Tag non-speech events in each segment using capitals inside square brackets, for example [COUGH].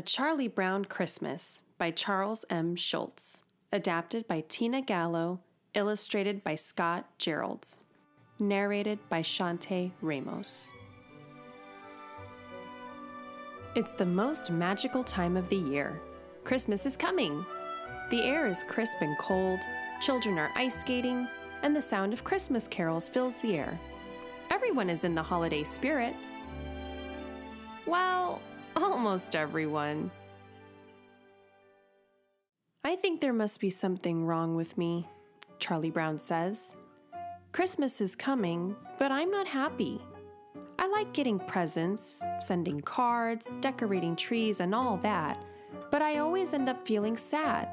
A Charlie Brown Christmas by Charles M. Schulz. Adapted by Tina Gallo. Illustrated by Scott Jeralds. Narrated by Shaunte Ramos. It's the most magical time of the year. Christmas is coming. The air is crisp and cold, children are ice skating, and the sound of Christmas carols fills the air. Everyone is in the holiday spirit. Well, almost everyone. I think there must be something wrong with me, Charlie Brown says. Christmas is coming, but I'm not happy. I like getting presents, sending cards, decorating trees, and all that, but I always end up feeling sad.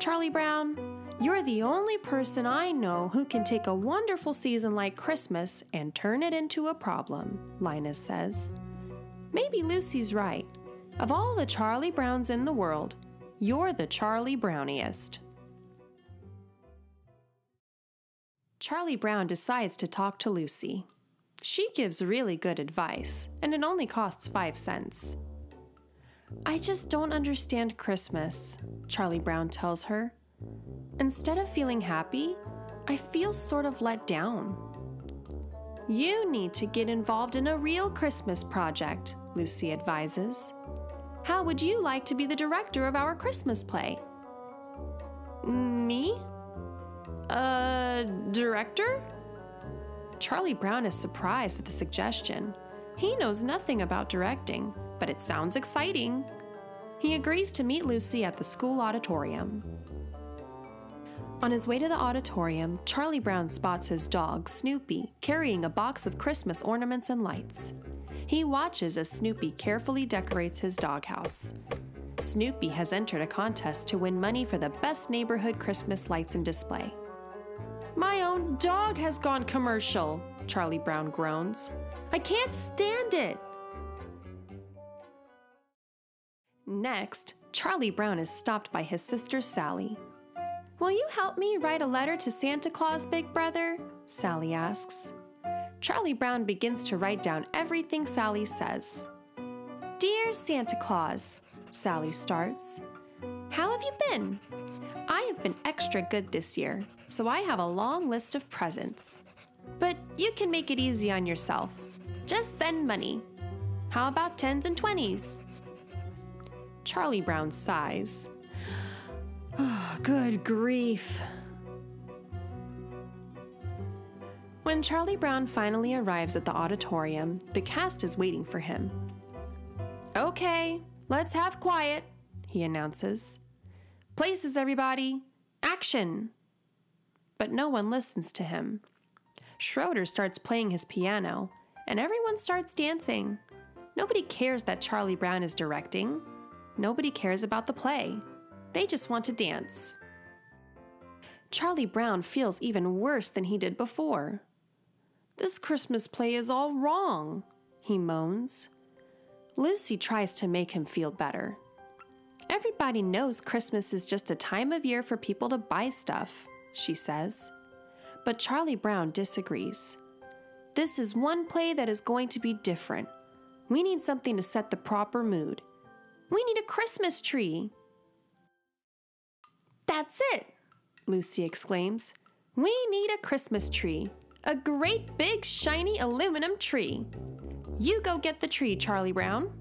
Charlie Brown, you're the only person I know who can take a wonderful season like Christmas and turn it into a problem, Linus says. Maybe Lucy's right. Of all the Charlie Browns in the world, you're the Charlie Browniest. Charlie Brown decides to talk to Lucy. She gives really good advice, and it only costs five cents. I just don't understand Christmas, Charlie Brown tells her. Instead of feeling happy, I feel sort of let down. You need to get involved in a real Christmas project, Lucy advises. How would you like to be the director of our Christmas play? Me? Uh, director? Charlie Brown is surprised at the suggestion. He knows nothing about directing, but it sounds exciting. He agrees to meet Lucy at the school auditorium. On his way to the auditorium, Charlie Brown spots his dog, Snoopy, carrying a box of Christmas ornaments and lights. He watches as Snoopy carefully decorates his doghouse. Snoopy has entered a contest to win money for the best neighborhood Christmas lights and display. My own dog has gone commercial, Charlie Brown groans. I can't stand it. Next, Charlie Brown is stopped by his sister Sally. Will you help me write a letter to Santa Claus, Big Brother? Sally asks. Charlie Brown begins to write down everything Sally says. Dear Santa Claus, Sally starts. How have you been? I have been extra good this year, so I have a long list of presents. But you can make it easy on yourself. Just send money. How about tens and twenties? Charlie Brown sighs. [SIGHS] Oh, good grief. When Charlie Brown finally arrives at the auditorium, the cast is waiting for him. Okay, let's have quiet, he announces. Places, everybody! Action! But no one listens to him. Schroeder starts playing his piano, and everyone starts dancing. Nobody cares that Charlie Brown is directing. Nobody cares about the play. They just want to dance. Charlie Brown feels even worse than he did before. This Christmas play is all wrong, he moans. Lucy tries to make him feel better. Everybody knows Christmas is just a time of year for people to buy stuff, she says. But Charlie Brown disagrees. This is one play that is going to be different. We need something to set the proper mood. We need a Christmas tree. That's it, Lucy exclaims. We need a Christmas tree. A great big shiny aluminum tree. You go get the tree, Charlie Brown.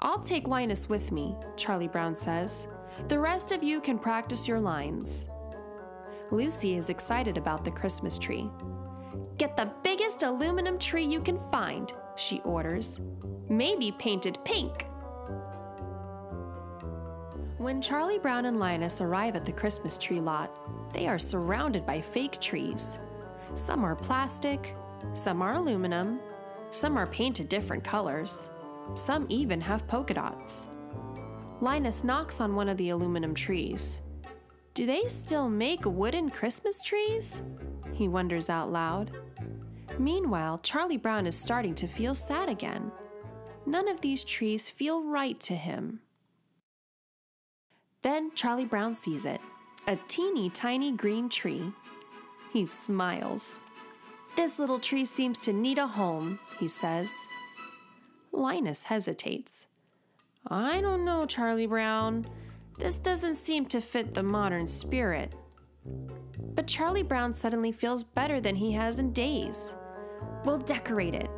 I'll take Linus with me, Charlie Brown says. The rest of you can practice your lines. Lucy is excited about the Christmas tree. Get the biggest aluminum tree you can find, she orders. Maybe painted pink. When Charlie Brown and Linus arrive at the Christmas tree lot, they are surrounded by fake trees. Some are plastic, some are aluminum, some are painted different colors, some even have polka dots. Linus knocks on one of the aluminum trees. Do they still make wooden Christmas trees? He wonders out loud. Meanwhile, Charlie Brown is starting to feel sad again. None of these trees feel right to him. Then Charlie Brown sees it a teeny tiny green tree. He smiles. This little tree seems to need a home, he says. Linus hesitates. I don't know, Charlie Brown. This doesn't seem to fit the modern spirit. But Charlie Brown suddenly feels better than he has in days. We'll decorate it,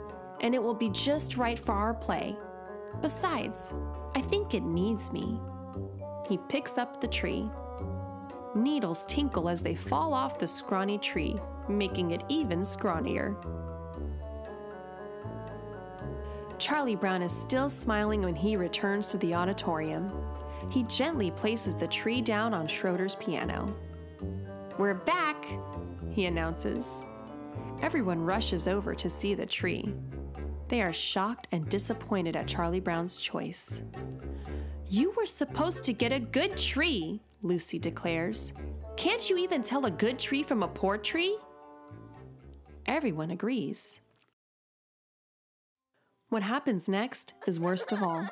and it will be just right for our play. Besides, I think it needs me. He picks up the tree. Needles tinkle as they fall off the scrawny tree, making it even scrawnier. Charlie Brown is still smiling when he returns to the auditorium. He gently places the tree down on Schroeder's piano. We're back, he announces. Everyone rushes over to see the tree. They are shocked and disappointed at Charlie Brown's choice. You were supposed to get a good tree, Lucy declares. Can't you even tell a good tree from a poor tree? Everyone agrees. What happens next is worst of all.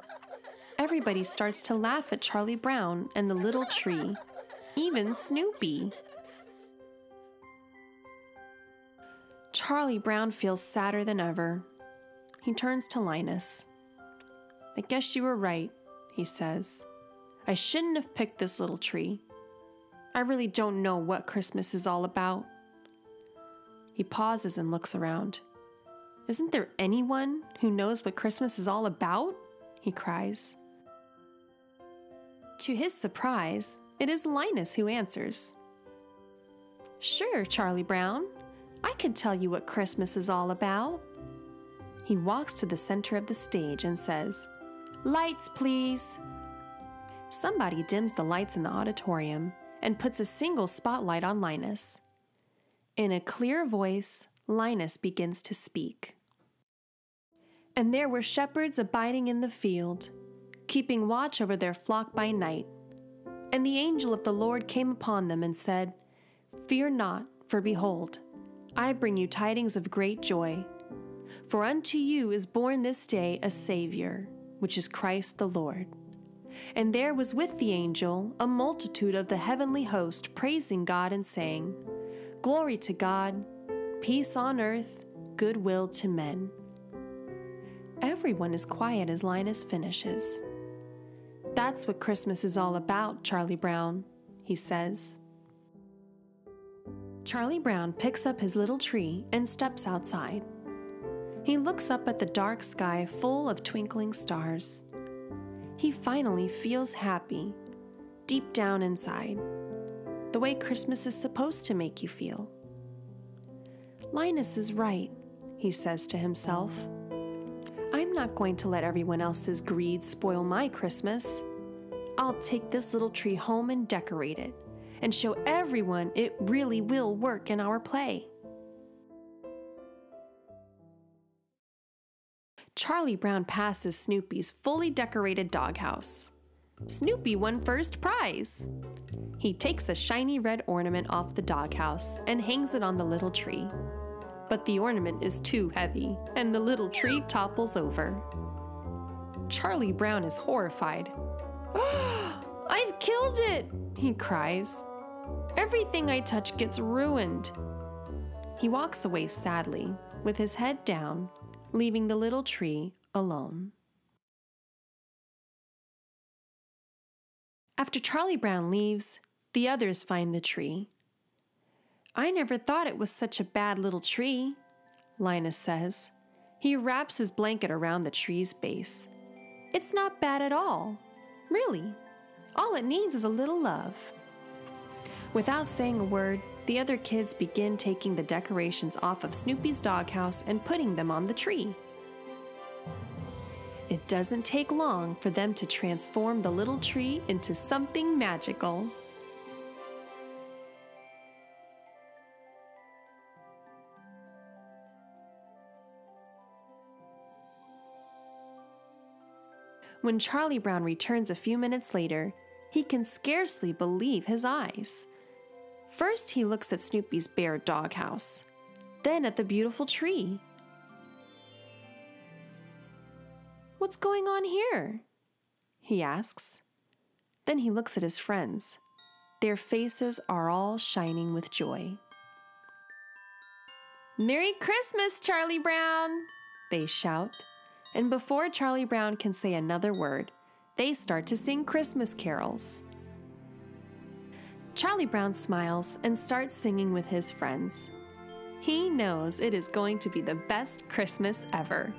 Everybody starts to laugh at Charlie Brown and the little tree, even Snoopy. Charlie Brown feels sadder than ever. He turns to Linus. I guess you were right, he says. I shouldn't have picked this little tree. I really don't know what Christmas is all about. He pauses and looks around. Isn't there anyone who knows what Christmas is all about? He cries. To his surprise, it is Linus who answers. Sure, Charlie Brown. I can tell you what Christmas is all about. He walks to the center of the stage and says, Lights, please. Somebody dims the lights in the auditorium and puts a single spotlight on Linus. In a clear voice, Linus begins to speak. And there were shepherds abiding in the field, keeping watch over their flock by night. And the angel of the Lord came upon them and said, Fear not, for behold, I bring you tidings of great joy. For unto you is born this day a Savior, which is Christ the Lord. And there was with the angel a multitude of the heavenly host praising God and saying, Glory to God, peace on earth, goodwill to men. Everyone is quiet as Linus finishes. That's what Christmas is all about, Charlie Brown, he says. Charlie Brown picks up his little tree and steps outside. He looks up at the dark sky full of twinkling stars. He finally feels happy, deep down inside, the way Christmas is supposed to make you feel. Linus is right, he says to himself. I'm not going to let everyone else's greed spoil my Christmas. I'll take this little tree home and decorate it, and show everyone it really will work in our play. Charlie Brown passes Snoopy's fully decorated doghouse. Snoopy won first prize. He takes a shiny red ornament off the doghouse and hangs it on the little tree but the ornament is too heavy, and the little tree topples over. Charlie Brown is horrified. [GASPS] I've killed it, he cries. Everything I touch gets ruined. He walks away sadly, with his head down, leaving the little tree alone. After Charlie Brown leaves, the others find the tree I never thought it was such a bad little tree, Linus says. He wraps his blanket around the tree's base. It's not bad at all. Really. All it needs is a little love. Without saying a word, the other kids begin taking the decorations off of Snoopy's doghouse and putting them on the tree. It doesn't take long for them to transform the little tree into something magical. When Charlie Brown returns a few minutes later, he can scarcely believe his eyes. First, he looks at Snoopy's bare doghouse, then at the beautiful tree. What's going on here? He asks. Then he looks at his friends. Their faces are all shining with joy. Merry Christmas, Charlie Brown! They shout and before Charlie Brown can say another word, They start to sing Christmas carols. Charlie Brown smiles and starts singing with his friends. He knows it is going to be the best Christmas ever.